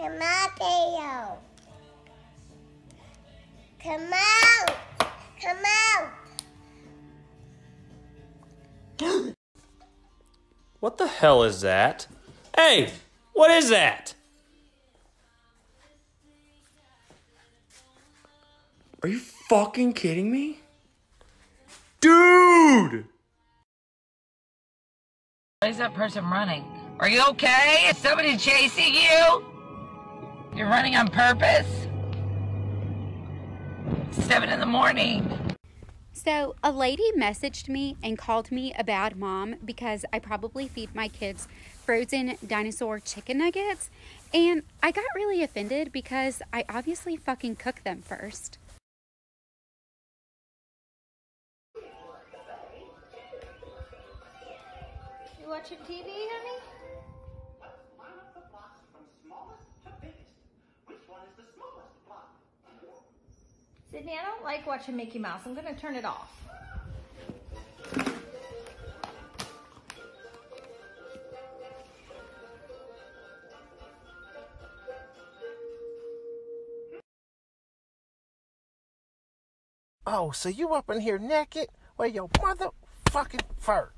Come out, Theo. Come out. Come out. What the hell is that? Hey, what is that? Are you fucking kidding me? Dude! Why is that person running? Are you okay? Is somebody chasing you? You're running on purpose? It's seven in the morning. So, a lady messaged me and called me a bad mom because I probably feed my kids frozen dinosaur chicken nuggets. And I got really offended because I obviously fucking cook them first. You watching TV, honey? Sydney, I don't like watching Mickey Mouse. I'm gonna turn it off. Oh, so you up in here naked? Where your motherfucking fur?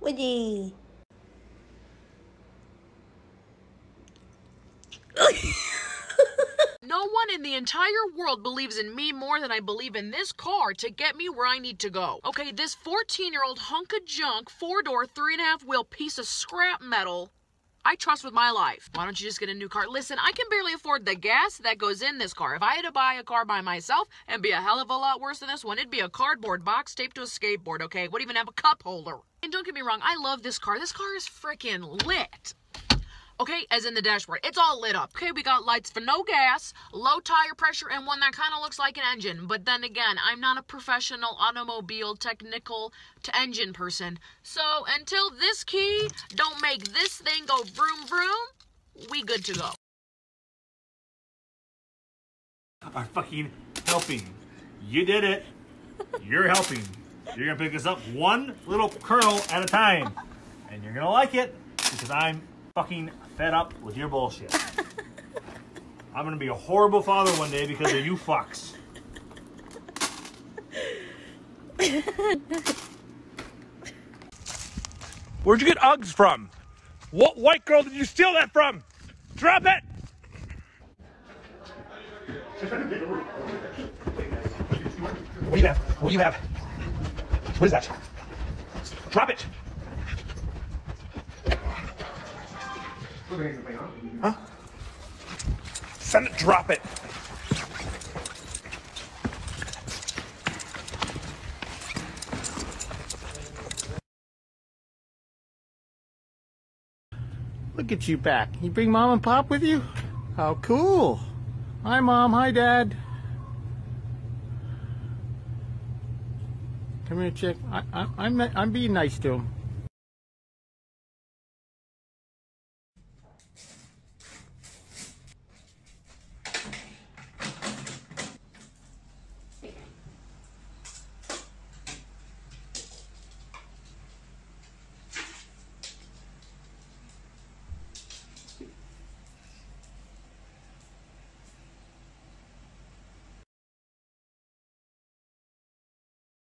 Woody. No one in the entire world believes in me more than I believe in this car to get me where I need to go. Okay, this 14 year old hunk of junk, four door, three and a half wheel piece of scrap metal. I trust with my life. Why don't you just get a new car? Listen, I can barely afford the gas that goes in this car. If I had to buy a car by myself and be a hell of a lot worse than this one, it'd be a cardboard box taped to a skateboard, okay? Would even have a cup holder. And don't get me wrong, I love this car. This car is freaking lit. Okay, as in the dashboard. It's all lit up. Okay, we got lights for no gas, low tire pressure, and one that kind of looks like an engine. But then again, I'm not a professional automobile technical to engine person. So until this key don't make this thing go vroom vroom, we good to go. are fucking helping. You did it. You're helping. You're gonna pick this up one little kernel at a time. And you're gonna like it because I'm fucking fed up with your bullshit. I'm gonna be a horrible father one day because of you fucks. Where'd you get Uggs from? What white girl did you steal that from? Drop it! What do you have? What do you have? What is that? Drop it! Huh? Send it, drop it. Look at you back. You bring mom and pop with you? How cool. Hi, mom. Hi, dad. Come here, chick. I, I, I'm, I'm being nice to him.